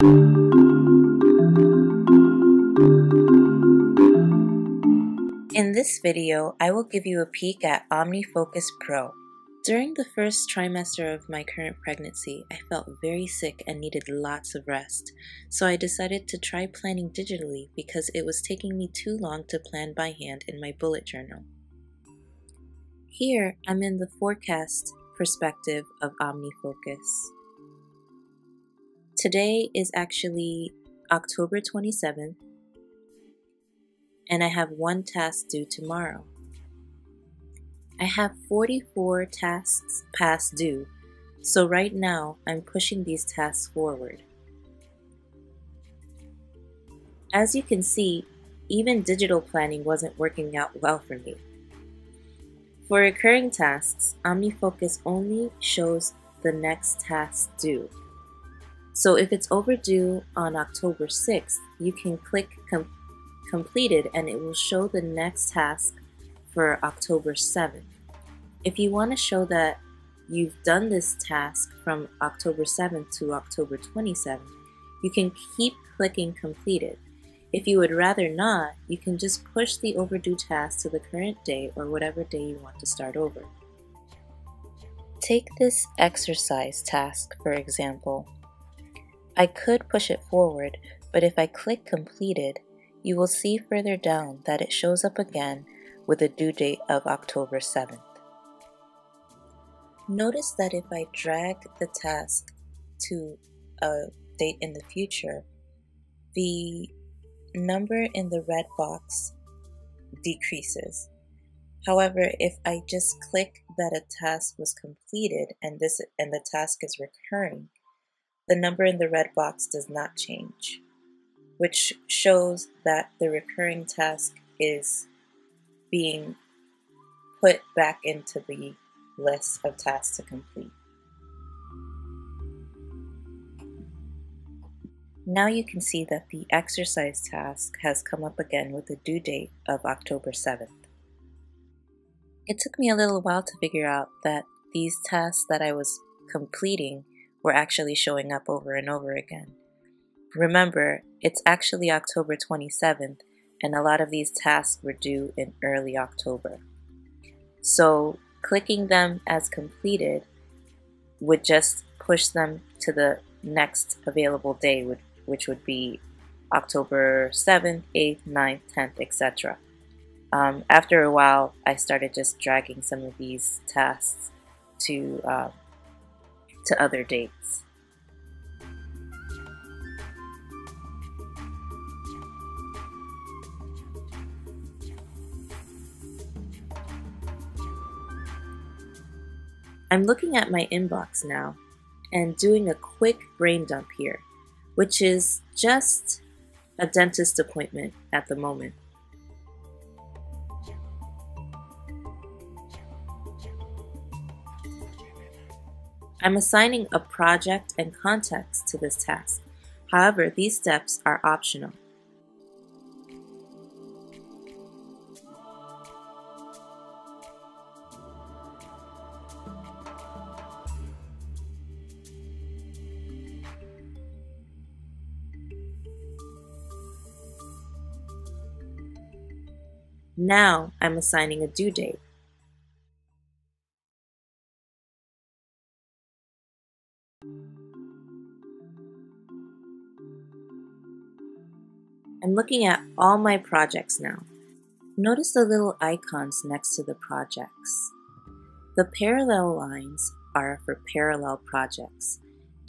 In this video, I will give you a peek at OmniFocus Pro. During the first trimester of my current pregnancy, I felt very sick and needed lots of rest, so I decided to try planning digitally because it was taking me too long to plan by hand in my bullet journal. Here, I'm in the forecast perspective of OmniFocus. Today is actually October 27th, and I have one task due tomorrow. I have 44 tasks past due, so right now I'm pushing these tasks forward. As you can see, even digital planning wasn't working out well for me. For recurring tasks, OmniFocus only shows the next task due. So if it's overdue on October 6th, you can click com completed and it will show the next task for October 7th. If you want to show that you've done this task from October 7th to October 27th, you can keep clicking completed. If you would rather not, you can just push the overdue task to the current day or whatever day you want to start over. Take this exercise task, for example. I could push it forward, but if I click completed, you will see further down that it shows up again with a due date of October 7th. Notice that if I drag the task to a date in the future, the number in the red box decreases. However, if I just click that a task was completed and this and the task is recurring, the number in the red box does not change which shows that the recurring task is being put back into the list of tasks to complete. Now you can see that the exercise task has come up again with a due date of October 7th. It took me a little while to figure out that these tasks that I was completing were actually showing up over and over again. Remember, it's actually October 27th, and a lot of these tasks were due in early October. So, clicking them as completed would just push them to the next available day, which would be October 7th, 8th, 9th, 10th, etc. Um, after a while, I started just dragging some of these tasks to uh, to other dates. I'm looking at my inbox now and doing a quick brain dump here, which is just a dentist appointment at the moment. I'm assigning a project and context to this task. However, these steps are optional. Now I'm assigning a due date. I'm looking at all my projects now. Notice the little icons next to the projects. The parallel lines are for parallel projects,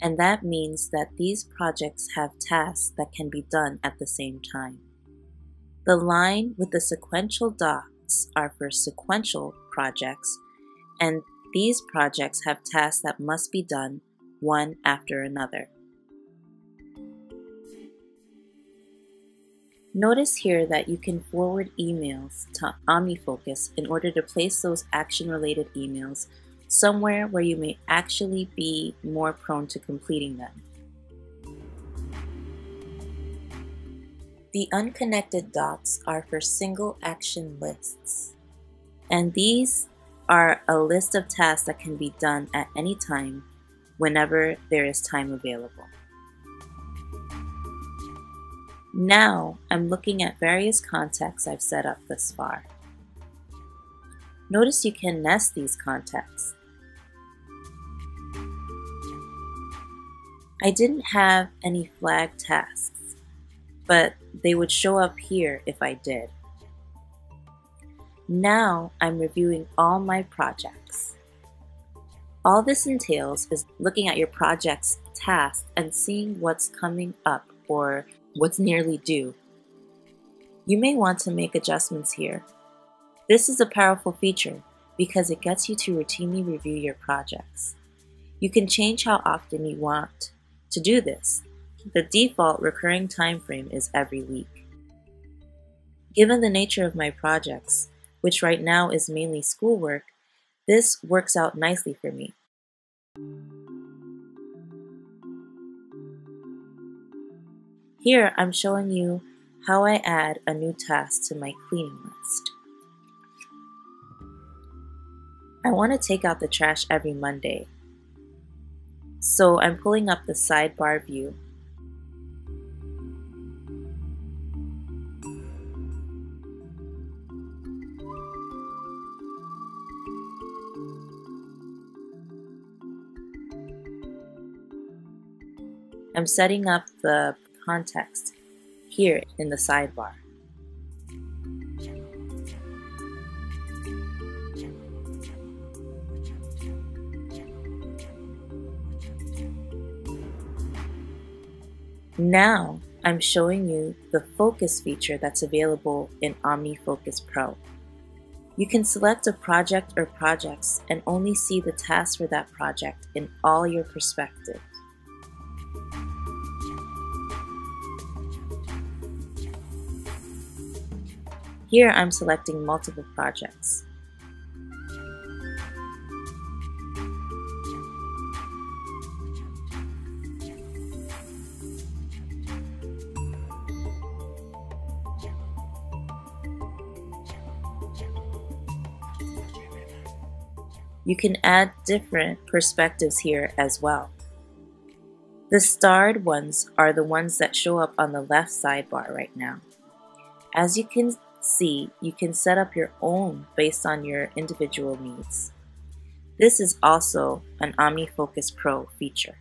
and that means that these projects have tasks that can be done at the same time. The line with the sequential dots are for sequential projects, and these projects have tasks that must be done one after another. Notice here that you can forward emails to OmniFocus in order to place those action-related emails somewhere where you may actually be more prone to completing them. The unconnected dots are for single action lists. And these are a list of tasks that can be done at any time whenever there is time available. Now I'm looking at various contexts I've set up thus far. Notice you can nest these contexts. I didn't have any flag tasks, but they would show up here if I did. Now I'm reviewing all my projects. All this entails is looking at your project's tasks and seeing what's coming up or what's nearly due. You may want to make adjustments here. This is a powerful feature because it gets you to routinely review your projects. You can change how often you want to do this, the default recurring time frame is every week. Given the nature of my projects, which right now is mainly schoolwork, this works out nicely for me. Here I'm showing you how I add a new task to my cleaning list. I want to take out the trash every Monday, so I'm pulling up the sidebar view. I'm setting up the context here in the sidebar. Now I'm showing you the focus feature that's available in OmniFocus Pro. You can select a project or projects and only see the task for that project in all your perspectives. Here I'm selecting multiple projects. You can add different perspectives here as well. The starred ones are the ones that show up on the left sidebar right now. As you can see, you can set up your own based on your individual needs. This is also an OmniFocus Pro feature.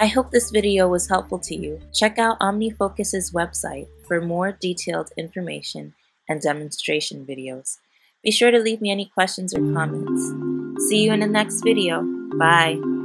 I hope this video was helpful to you. Check out OmniFocus's website for more detailed information and demonstration videos. Be sure to leave me any questions or comments. See you in the next video. Bye.